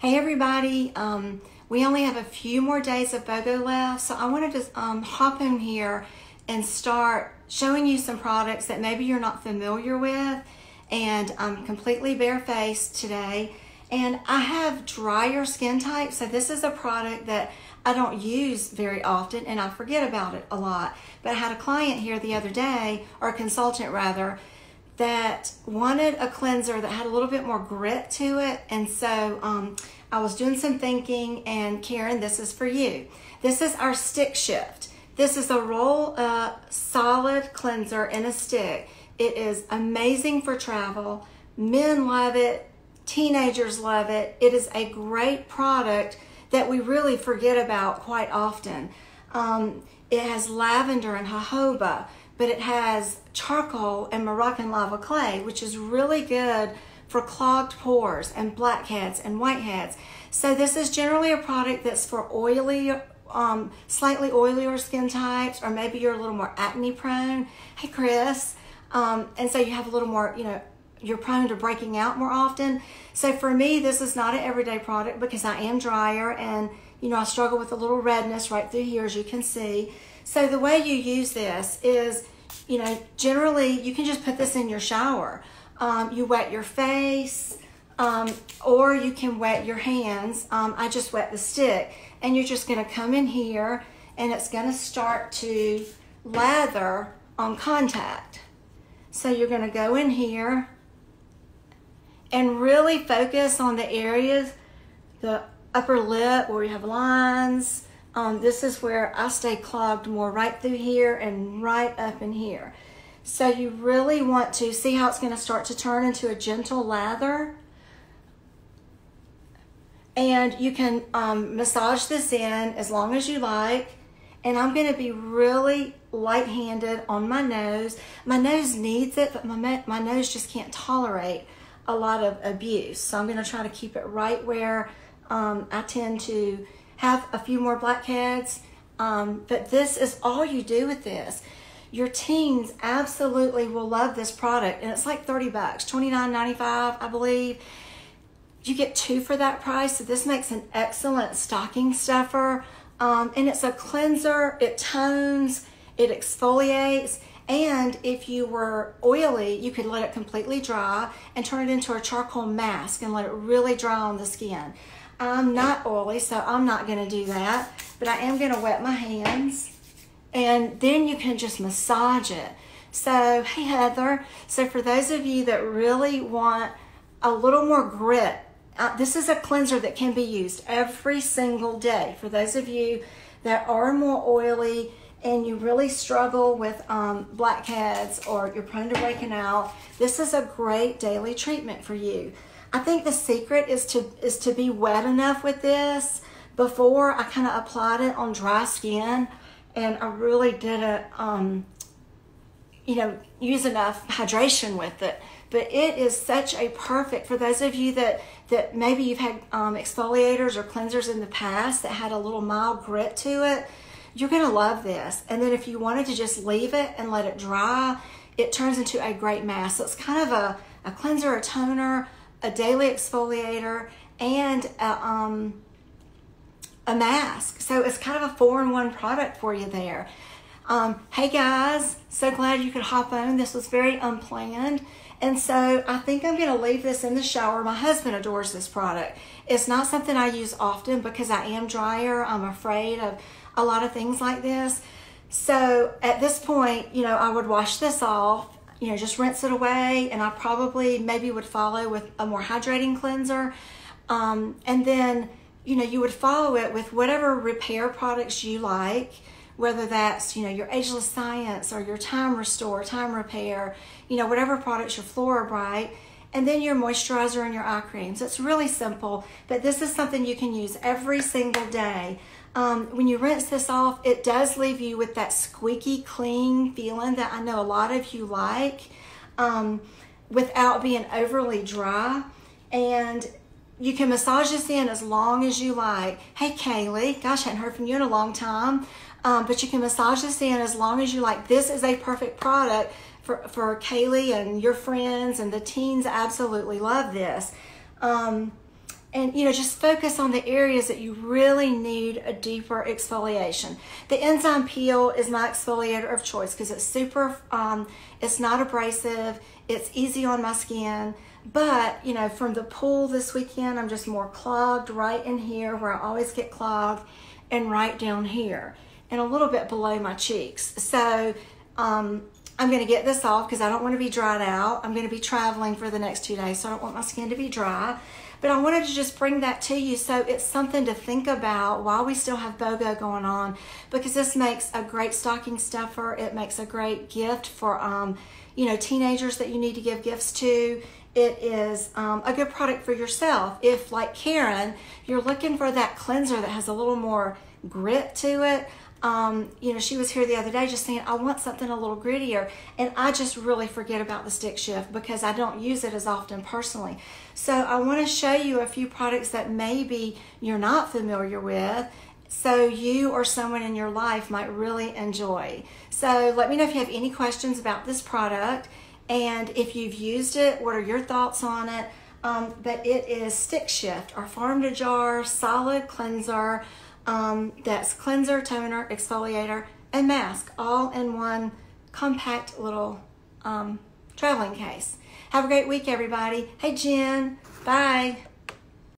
Hey everybody, um, we only have a few more days of BOGO left, so I wanted to um, hop in here and start showing you some products that maybe you're not familiar with. And I'm completely barefaced today. And I have drier skin type, so this is a product that I don't use very often and I forget about it a lot. But I had a client here the other day, or a consultant rather, that wanted a cleanser that had a little bit more grit to it. And so um, I was doing some thinking, and Karen, this is for you. This is our stick shift. This is a roll uh, solid cleanser in a stick. It is amazing for travel. Men love it. Teenagers love it. It is a great product that we really forget about quite often. Um, it has lavender and jojoba but it has charcoal and Moroccan lava clay, which is really good for clogged pores and blackheads and whiteheads. So this is generally a product that's for oily, um, slightly oilier skin types, or maybe you're a little more acne prone. Hey, Chris. Um, and so you have a little more, you know, you're prone to breaking out more often. So for me, this is not an everyday product because I am drier and, you know, I struggle with a little redness right through here, as you can see. So the way you use this is, you know, generally you can just put this in your shower. Um, you wet your face, um, or you can wet your hands. Um, I just wet the stick, and you're just going to come in here, and it's going to start to lather on contact. So you're going to go in here and really focus on the areas, the upper lip where you have lines, um, this is where I stay clogged more right through here and right up in here. So you really want to see how it's going to start to turn into a gentle lather. And you can um, massage this in as long as you like. And I'm going to be really light-handed on my nose. My nose needs it, but my, my nose just can't tolerate a lot of abuse. So I'm going to try to keep it right where um, I tend to have a few more blackheads. Um, but this is all you do with this. Your teens absolutely will love this product, and it's like 30 bucks, $29.95, I believe. You get two for that price, so this makes an excellent stocking stuffer. Um, and it's a cleanser, it tones, it exfoliates, and if you were oily, you could let it completely dry and turn it into a charcoal mask and let it really dry on the skin. I'm not oily, so I'm not going to do that. But I am going to wet my hands. And then you can just massage it. So, hey Heather, so for those of you that really want a little more grit, uh, this is a cleanser that can be used every single day. For those of you that are more oily and you really struggle with um, blackheads or you're prone to breaking out, this is a great daily treatment for you. I think the secret is to is to be wet enough with this before I kind of applied it on dry skin. And I really didn't um, you know use enough hydration with it. But it is such a perfect for those of you that that maybe you've had um, exfoliators or cleansers in the past that had a little mild grit to it you're gonna love this. And then if you wanted to just leave it and let it dry it turns into a great mask. So it's kind of a, a cleanser a toner a daily exfoliator, and a, um, a mask. So it's kind of a four-in-one product for you there. Um, hey guys, so glad you could hop on. This was very unplanned. And so I think I'm going to leave this in the shower. My husband adores this product. It's not something I use often because I am drier. I'm afraid of a lot of things like this. So at this point, you know, I would wash this off you know, just rinse it away. And I probably maybe would follow with a more hydrating cleanser. Um, and then, you know, you would follow it with whatever repair products you like, whether that's, you know, your Ageless Science or your Time Restore, Time Repair, you know, whatever products, your Flora-Bright, and then your moisturizer and your eye creams. It's really simple, but this is something you can use every single day. Um, when you rinse this off, it does leave you with that squeaky clean feeling that I know a lot of you like um, without being overly dry. And you can massage this in as long as you like. Hey, Kaylee, gosh, I hadn't heard from you in a long time. Um, but you can massage this in as long as you like. This is a perfect product for, for Kaylee and your friends and the teens absolutely love this. Um, and you know just focus on the areas that you really need a deeper exfoliation the enzyme peel is my exfoliator of choice because it's super um, it's not abrasive it's easy on my skin but you know from the pool this weekend i'm just more clogged right in here where i always get clogged and right down here and a little bit below my cheeks so um, I'm going to get this off because I don't want to be dried out. I'm going to be traveling for the next two days, so I don't want my skin to be dry. But I wanted to just bring that to you so it's something to think about while we still have BOGO going on because this makes a great stocking stuffer. It makes a great gift for, um, you know, teenagers that you need to give gifts to. It is um, a good product for yourself. If, like Karen, you're looking for that cleanser that has a little more grit to it, um, you know, she was here the other day just saying, I want something a little grittier. And I just really forget about the stick shift because I don't use it as often personally. So I want to show you a few products that maybe you're not familiar with so you or someone in your life might really enjoy. So let me know if you have any questions about this product and if you've used it, what are your thoughts on it? Um, but it is Stick Shift, our farm to jar solid cleanser. Um, that's cleanser, toner, exfoliator, and mask all in one compact little um, traveling case. Have a great week, everybody. Hey, Jen. Bye.